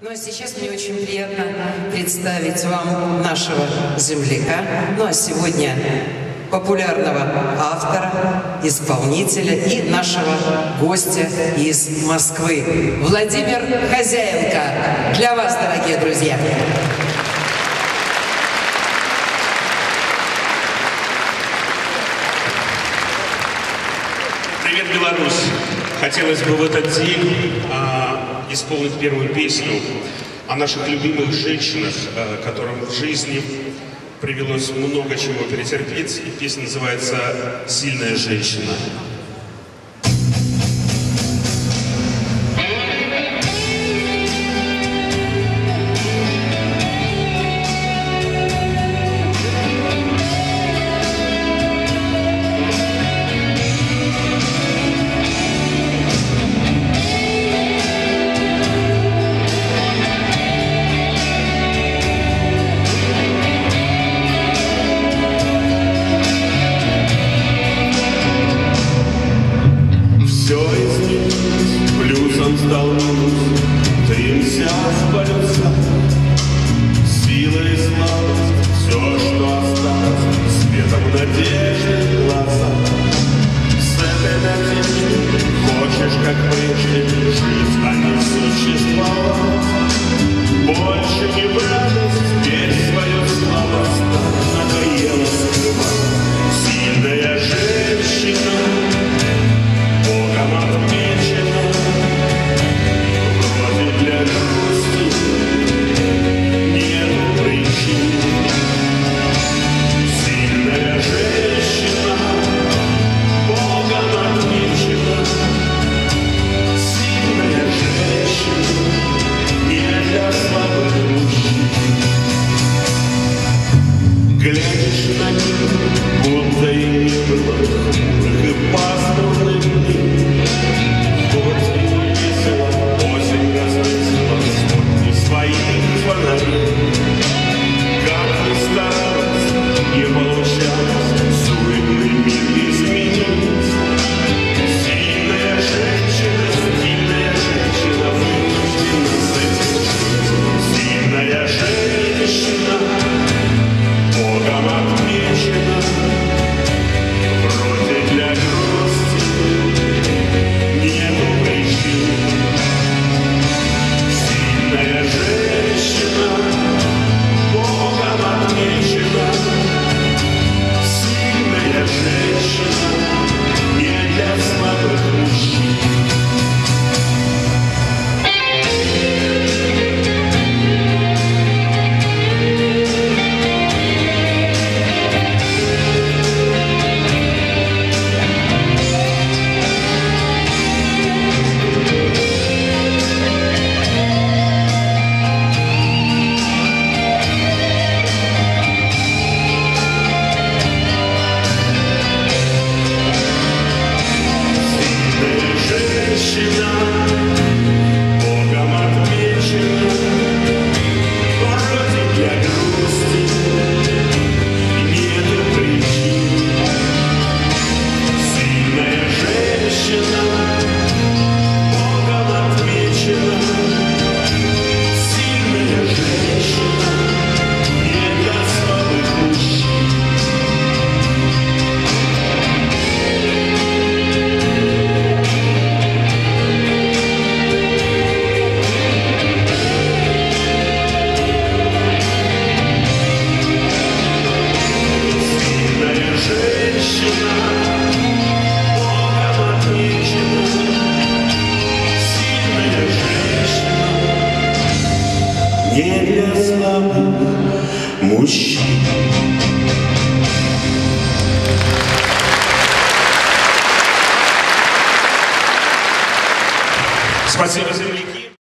Ну а сейчас мне очень приятно представить вам нашего земляка, ну а сегодня популярного автора, исполнителя и нашего гостя из Москвы, Владимир Хозяенко. Для вас, дорогие друзья. Привет, Беларусь! Хотелось бы в этот день а, исполнить первую песню о наших любимых женщинах, э, которым в жизни привелось много чего перетерпеть. И песня называется «Сильная женщина». разболелся и слабость, все, что осталось. Светом надежды глаза. мужчин. Спасибо.